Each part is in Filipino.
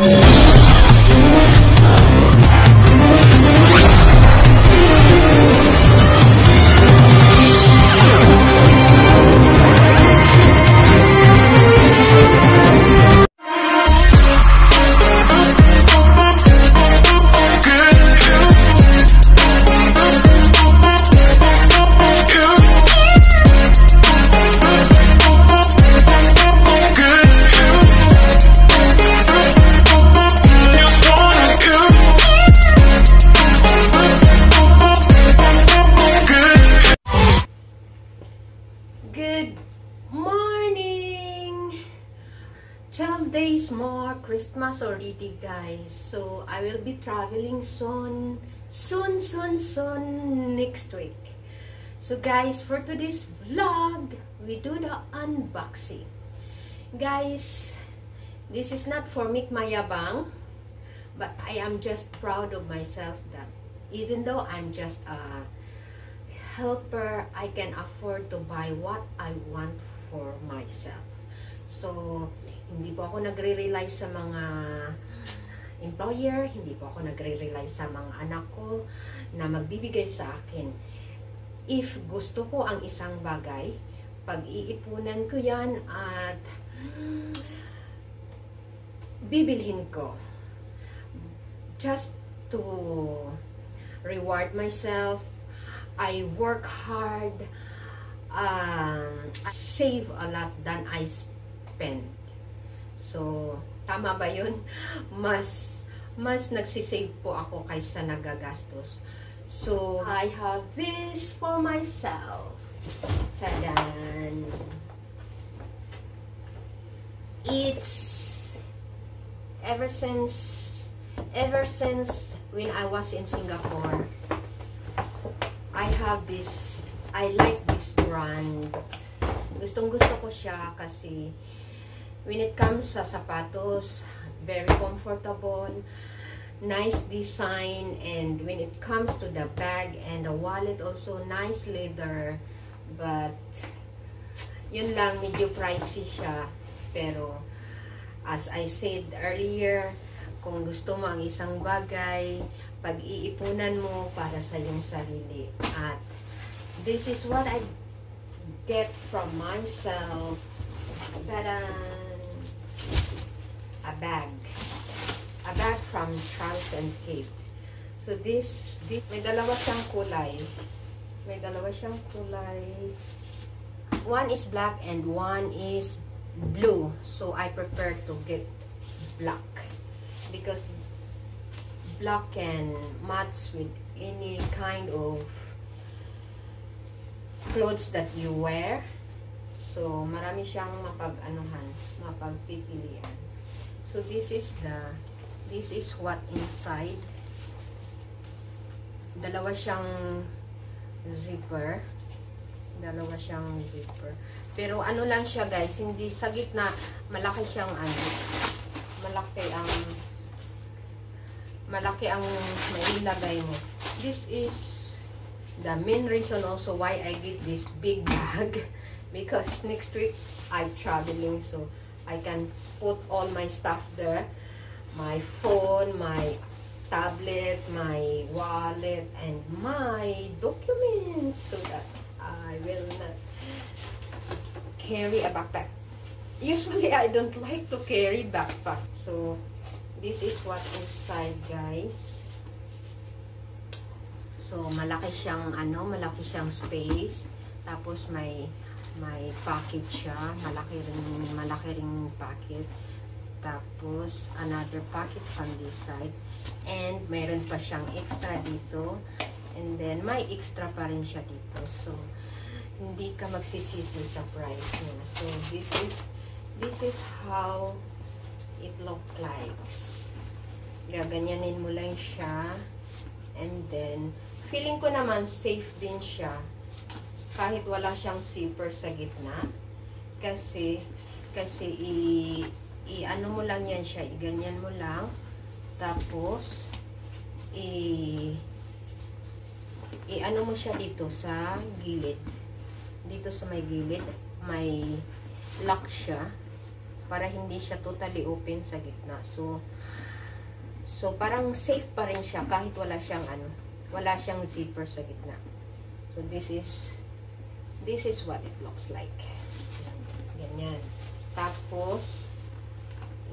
Yeah. 12 days more Christmas already guys. So I will be traveling soon, soon, soon, soon next week. So guys, for today's vlog, we do the unboxing. Guys, this is not for Mick Mayabang, but I am just proud of myself that even though I'm just a helper, I can afford to buy what I want for myself. So, hindi po ako nagre-rely sa mga employer, hindi po ako nagre-rely sa mga anak ko na magbibigay sa akin. If gusto ko ang isang bagay, pag-iipunan ko yan at bibilhin ko. Just to reward myself, I work hard, um, save a lot than I spend. So, tama ba yun? Mas, mas nagsisave po ako kaysa nagagastos. So, I have this for myself. Tadan! It's ever since ever since when I was in Singapore I have this I like this brand gustong gusto ko siya kasi when it comes sa sapatos very comfortable nice design and when it comes to the bag and the wallet also nice leather. But yun lang medyo pricey siya. Pero as I said earlier kung gusto mo ang isang bagay pag-iipunan mo para sa iyong sarili. At this is what I get from myself. Tadan! A bag a bag from Charles and Kate so this, this may dalawa siyang kulay may dalawa siyang kulay one is black and one is blue. So, I prefer to get black. Because black can match with any kind of clothes that you wear. So, marami siyang mapag-anuhan, mapagpipilian. So, this is the, this is what inside. Dalawa siyang zipper. Dalawa siyang zipper. Pero ano lang siya guys, hindi sa gitna, malaki siyang ano, malaki ang, malaki ang mailagay mo. This is the main reason also why I get this big bag. Because next week, I'm traveling, so I can put all my stuff there. My phone, my tablet, my wallet, and my documents so that I will not carry a backpack. Usually, I don't like to carry backpack. So, this is what inside, guys. So, malaki siyang, ano, malaki siyang space. Tapos, may, may pocket siya. Malaki rin, malaki rin pocket. Tapos, another pocket from this side. And, mayroon pa siyang extra dito. And then, may extra pa rin siya dito. So, hindi ka magsisisi sa price niya. So, this is, this is how it look likes. Gaganyanin mo lang siya. And then, feeling ko naman safe din siya. Kahit wala siyang zipper sa gitna. Kasi, kasi i, i ano mo lang yan siya, iganyan mo lang. Tapos, i, i ano mo siya dito sa gilid. Dito sa may gilid, may lock siya. para hindi siya totally open sa gitna. So, so parang safe pa rin siya kahit wala siyang ano, wala siyang zipper sa gitna. So, this is, this is what it looks like. Ganyan. Tapos,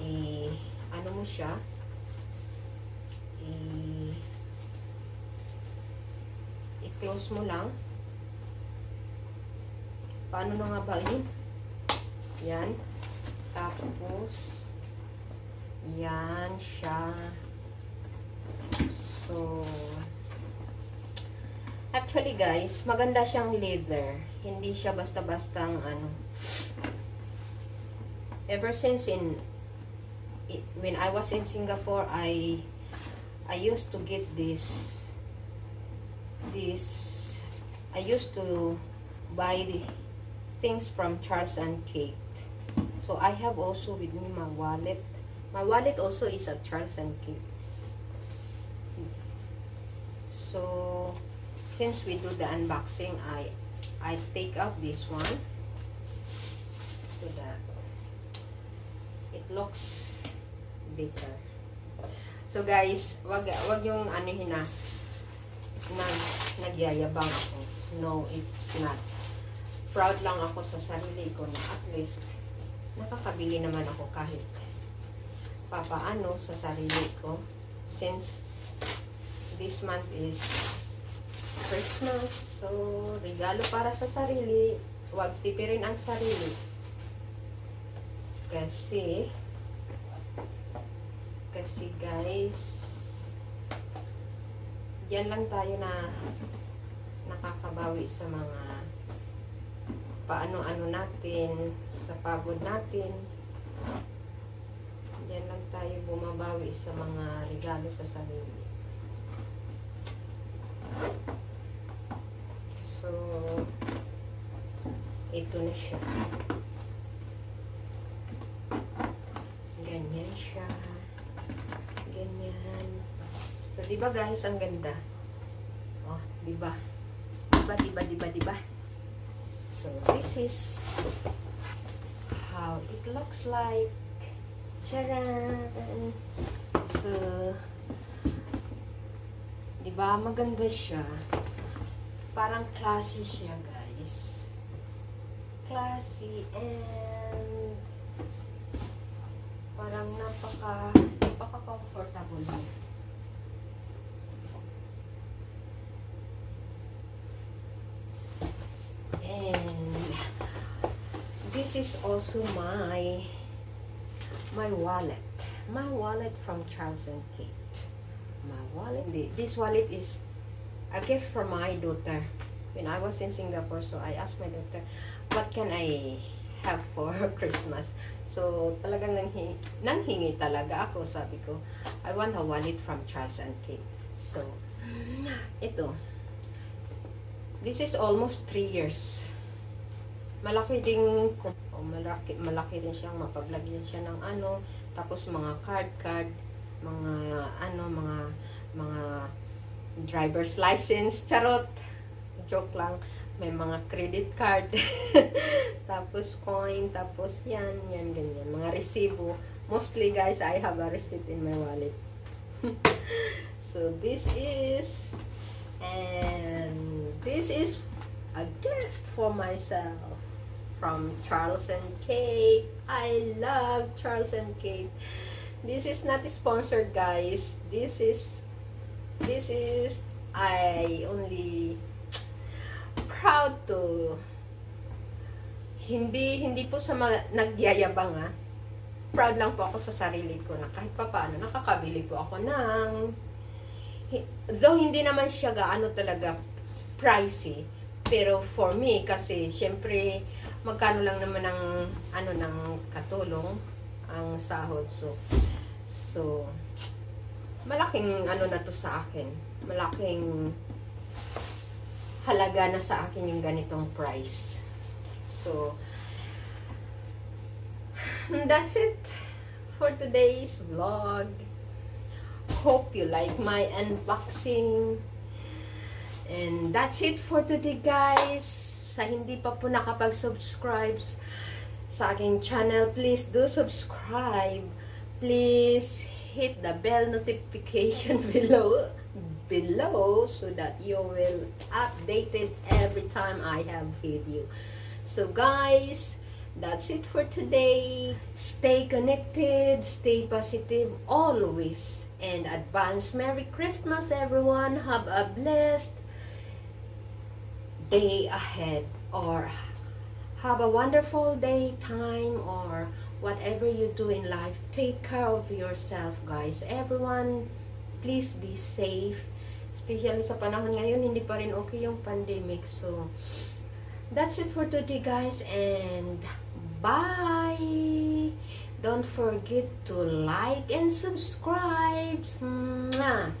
i, ano mo siya, i, i-close mo lang. Paano na nga ba yun? Yan. Tapos, yan siya. So, actually guys, maganda siyang leather. Hindi siya basta-bastang ano. Ever since in, when I was in Singapore, I, I used to get this, this, I used to buy the things from Charles and Kate. So, I have also with me my wallet. My wallet also is at Charles and Kate. So, since we do the unboxing, I I take out this one so that it looks better. So guys, wag wag yung ano hina nag nagyayabang ako. No, it's not. Proud lang ako sa sarili ko na at least nakakabili naman ako kahit papaano sa sarili ko since this month is Christmas so regalo para sa sarili huwag tipirin ang sarili kasi kasi guys yan lang tayo na nakakabawi sa mga paano-ano natin, sa pagod natin. Diyan lang tayo bumabawi sa mga regalo sa sarili. So, ito na siya. Ganyan siya. Ganyan. So, di ba guys, ang ganda? Oh, di ba? Diba, diba, diba, diba? So, this is how it looks like. Charan! So, di ba maganda siya? Parang classy siya, guys. Classy and parang napaka napaka-comfortable niya. And this is also my my wallet. My wallet from Charles and Kate. My wallet. This wallet is a gift from my daughter when I was in Singapore. So I asked my daughter, what can I have for Christmas? So talagang nanghingi, nanghingi talaga ako. Sabi ko, I want a wallet from Charles and Kate. So, ito. This is almost 3 years. Malaki ding, oh, malaki, malaki rin siyang mapaglagyan siya ng ano, tapos mga card card, mga ano, mga mga driver's license, charot. Joke lang. May mga credit card. tapos coin, tapos yan, yan, ganyan. Mga resibo. Mostly guys, I have a receipt in my wallet. so this is and this is a gift for myself from Charles and Kate. I love Charles and Kate. This is not sponsored, guys. This is this is I only proud to hindi hindi po sa mga nagyayabang ah. Proud lang po ako sa sarili ko na kahit pa paano nakakabili po ako ng though hindi naman siya gaano talaga pricey, pero for me kasi syempre magkano lang naman ang ano ng katulong ang sahod so so malaking ano na to sa akin malaking halaga na sa akin yung ganitong price so that's it for today's vlog hope you like my unboxing. And that's it for today guys. Sa hindi pa po nakapag-subscribe, sa aking channel, please do subscribe. Please hit the bell notification below below so that you will updated every time I have video. So guys, that's it for today. Stay connected, stay positive always. And advance Merry Christmas everyone. Have a blessed day ahead or have a wonderful day time or whatever you do in life. Take care of yourself guys. Everyone please be safe. Especially sa panahon ngayon hindi pa rin okay yung pandemic. So that's it for today guys and bye! Don't forget to like and subscribe. Mwah!